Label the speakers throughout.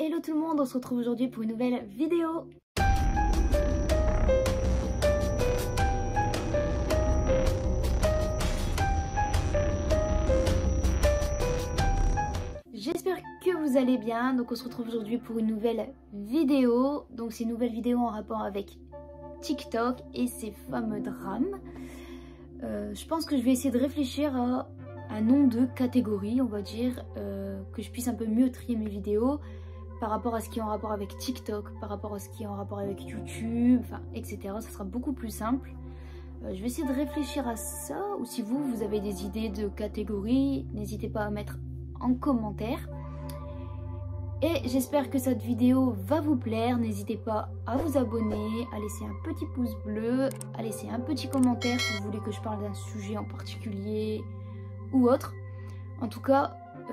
Speaker 1: Hello tout le monde, on se retrouve aujourd'hui pour une nouvelle vidéo J'espère que vous allez bien, donc on se retrouve aujourd'hui pour une nouvelle vidéo. Donc c'est une nouvelle vidéo en rapport avec TikTok et ses fameux drames. Euh, je pense que je vais essayer de réfléchir à un nom de catégorie, on va dire, euh, que je puisse un peu mieux trier mes vidéos par rapport à ce qui est en rapport avec TikTok, par rapport à ce qui est en rapport avec YouTube, enfin, etc. Ça sera beaucoup plus simple. Euh, je vais essayer de réfléchir à ça, ou si vous, vous avez des idées de catégorie, n'hésitez pas à mettre en commentaire. Et j'espère que cette vidéo va vous plaire. N'hésitez pas à vous abonner, à laisser un petit pouce bleu, à laisser un petit commentaire si vous voulez que je parle d'un sujet en particulier ou autre. En tout cas, euh,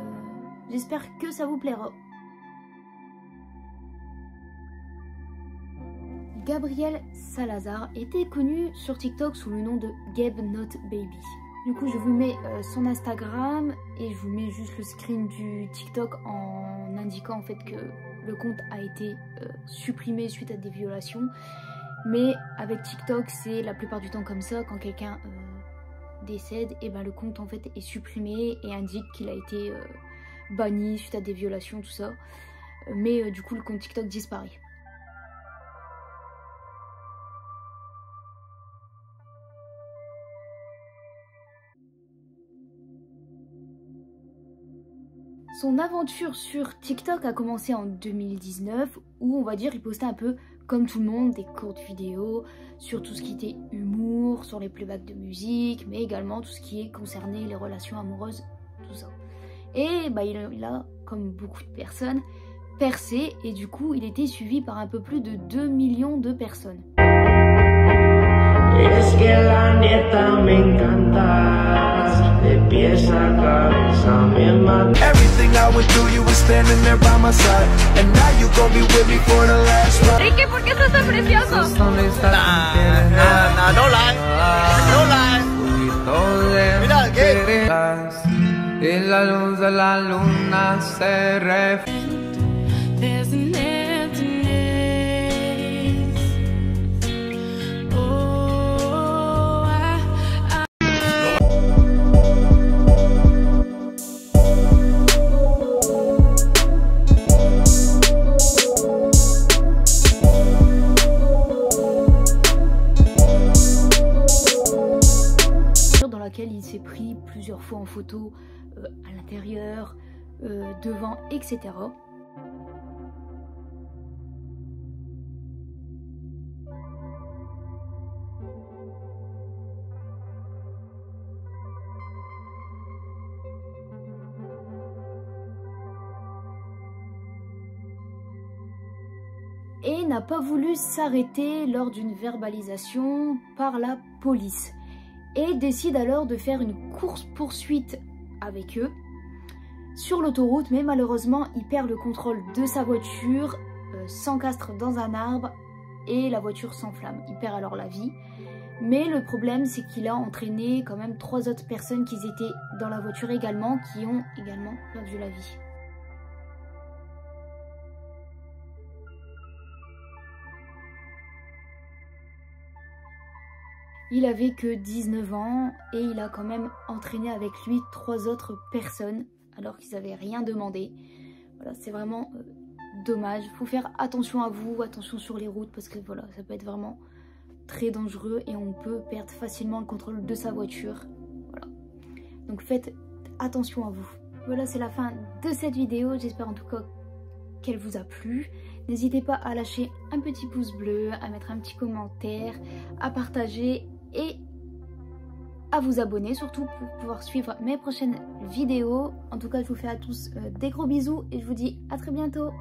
Speaker 1: j'espère que ça vous plaira. Gabriel Salazar était connu sur TikTok sous le nom de Gabe Baby. Du coup, je vous mets euh, son Instagram et je vous mets juste le screen du TikTok en indiquant en fait que le compte a été euh, supprimé suite à des violations. Mais avec TikTok, c'est la plupart du temps comme ça. Quand quelqu'un euh, décède, et eh ben le compte en fait est supprimé et indique qu'il a été banni suite à des violations, tout ça. Mais du coup, le compte TikTok disparaît. Son aventure sur TikTok a commencé en 2019 où on va dire il postait un peu comme tout le monde des courtes vidéos sur tout ce qui était humour, sur les playbacks de musique, mais également tout ce qui est concerné les relations amoureuses, tout ça. Et bah, il, a, comme beaucoup de personnes, percé et du coup il était suivi par un peu plus de 2 millions de personnes.
Speaker 2: de pies a cabeza me mató Everything I went through you were standing there by my side. And now you gon' be with me for the last ride.
Speaker 3: Ricky, ¿por qué estás tan precioso?
Speaker 4: Nah, nah, nah, no lie, no lie. Mira, ¿qué? Y la luz de la luna se refleja
Speaker 1: plusieurs fois en photo euh, à l'intérieur, euh, devant, etc. et n'a pas voulu s'arrêter lors d'une verbalisation par la police et décide alors de faire une course-poursuite avec eux sur l'autoroute, mais malheureusement il perd le contrôle de sa voiture, euh, s'encastre dans un arbre et la voiture s'enflamme. Il perd alors la vie. Mais le problème c'est qu'il a entraîné quand même trois autres personnes qui étaient dans la voiture également, qui ont également perdu la vie. Il avait que 19 ans et il a quand même entraîné avec lui trois autres personnes alors qu'ils n'avaient rien demandé. Voilà, c'est vraiment euh, dommage. Il faut faire attention à vous, attention sur les routes parce que voilà, ça peut être vraiment très dangereux et on peut perdre facilement le contrôle de sa voiture. Voilà. Donc faites attention à vous. Voilà, c'est la fin de cette vidéo. J'espère en tout cas qu'elle vous a plu. N'hésitez pas à lâcher un petit pouce bleu, à mettre un petit commentaire, à partager et à vous abonner surtout pour pouvoir suivre mes prochaines vidéos. En tout cas, je vous fais à tous euh, des gros bisous et je vous dis à très bientôt.